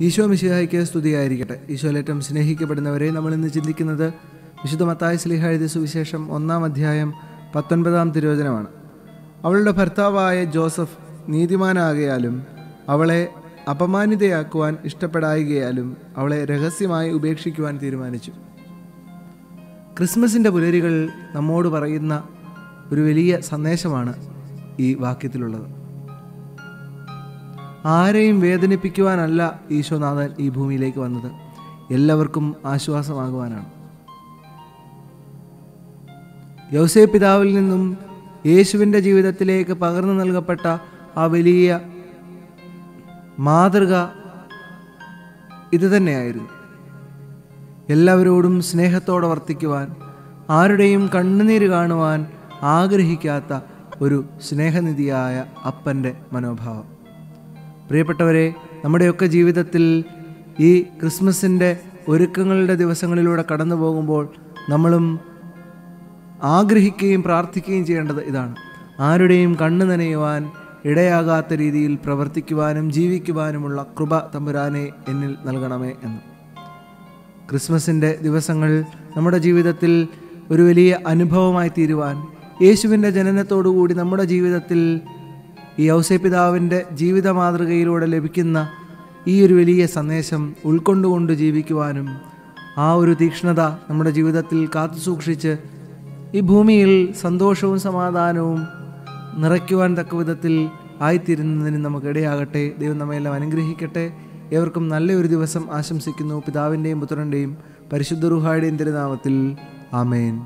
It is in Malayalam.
ഈശോ മിശിഹായ്ക്ക് സ്തുതിയായിരിക്കട്ടെ. ഈശോയിലേറ്റം സ്നേഹിക്കപ്പെടുന്നവരെ നമ്മൾ ഇന്ന് ചിന്തിക്കുന്നത് വിശുദ്ധ മത്തായ സ്ലിഹ എഴുതിയ സുവിശേഷം ഒന്നാം അധ്യായം പത്തൊൻപതാം തിരോചനമാണ് അവളുടെ ഭർത്താവായ ജോസഫ് നീതിമാനാകയാലും അവളെ അപമാനിതയാക്കുവാൻ ഇഷ്ടപ്പെടായികയാലും അവളെ രഹസ്യമായി ഉപേക്ഷിക്കുവാൻ തീരുമാനിച്ചു. ക്രിസ്മസിന്റെ പുലരികൾ നമ്മോട് പറയുന്ന ഒരു വലിയ സന്ദേശമാണ് ഈ വാക്യത്തിലുള്ളത്. ആരെയും വേദനിപ്പിക്കുവാനല്ല ഈശോനാഥൻ ഈ ഭൂമിയിലേക്ക് വന്നത്. എല്ലാവർക്കും ആശ്വാസമാകുവാനാണ്. യൗസേ പിതാവിൽ നിന്നും യേശുവിന്റെ ജീവിതത്തിലേക്ക് പകർന്നു നൽകപ്പെട്ട ആ വലിയ മാതൃക ഇത് തന്നെയായിരുന്നു. എല്ലാവരോടും സ്നേഹത്തോടെ വർത്തിക്കുവാൻ ആരുടെയും കണ്ണുനീര് കാണുവാൻ ആഗ്രഹിക്കാത്ത ഒരു സ്നേഹനിധിയായ അപ്പന്റെ മനോഭാവം. പ്രിയപ്പെട്ടവരെ നമ്മുടെയൊക്കെ ജീവിതത്തിൽ ഈ ക്രിസ്മസിന്റെ ഒരുക്കങ്ങളുടെ ദിവസങ്ങളിലൂടെ കടന്നു പോകുമ്പോൾ നമ്മളും ആഗ്രഹിക്കുകയും പ്രാർത്ഥിക്കുകയും ചെയ്യേണ്ടത് ഇതാണ്. ആരുടെയും കണ്ണു നനയുവാൻ ഇടയാകാത്ത രീതിയിൽ പ്രവർത്തിക്കുവാനും ജീവിക്കുവാനുമുള്ള കൃപ തമ്പുരാനെ എന്നിൽ നൽകണമേ എന്ന്. ക്രിസ്മസിന്റെ ദിവസങ്ങൾ നമ്മുടെ ജീവിതത്തിൽ ഒരു വലിയ അനുഭവമായി തീരുവാൻ യേശുവിന്റെ ജനനത്തോടുകൂടി നമ്മുടെ ജീവിതത്തിൽ ഈ ഔസേപിതാവിന്റെ ജീവിത മാതൃകയിലൂടെ ലഭിക്കുന്ന ഈ ഒരു വലിയ സന്ദേശം ഉൾക്കൊണ്ടുകൊണ്ട് ജീവിക്കുവാനും ആ ഒരു തീക്ഷ്ണത നമ്മുടെ ജീവിതത്തിൽ കാത്തു സൂക്ഷിച്ച് ഈ ഭൂമിയിൽ സന്തോഷവും സമാധാനവും നിറയ്ക്കുവാൻ തക്ക വിധത്തിൽ ആയിത്തീരുന്നതിന് നമുക്ക് ഇടയാകട്ടെ ദൈവം നമ്മയെല്ലാം അനുഗ്രഹിക്കട്ടെ. ഏവർക്കും നല്ലൊരു ദിവസം ആശംസിക്കുന്നു. പിതാവിന്റെയും പുത്രന്റെയും പരിശുദ്ധ റുഹായുടെയും തിരുനാമത്തിൽ. ആമേൻ.